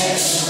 Yes,